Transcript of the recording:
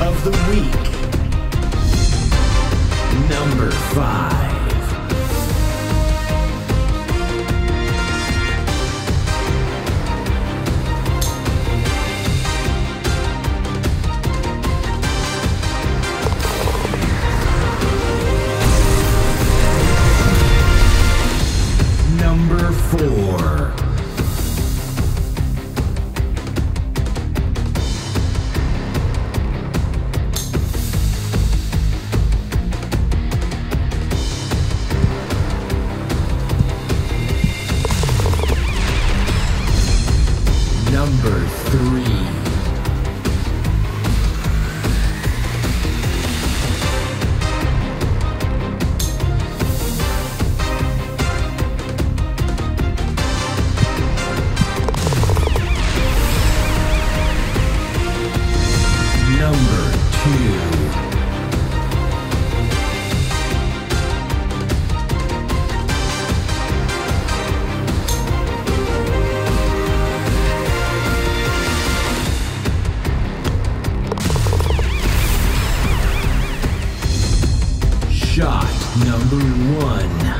of the week. Number five. three. Number one.